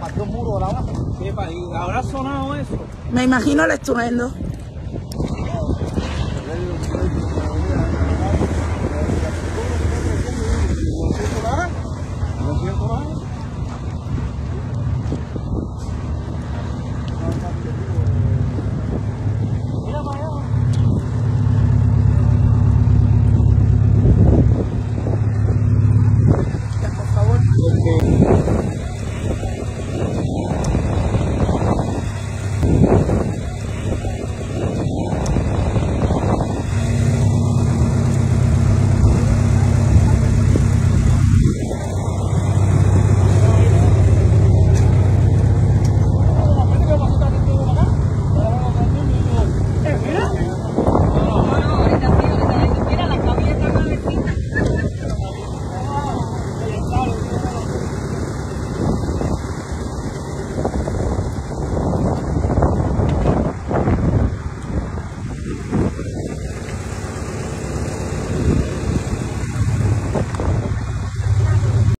partió muros de abajo. ¿Qué país? ¿Habrá sonado eso? Me imagino el estruendo.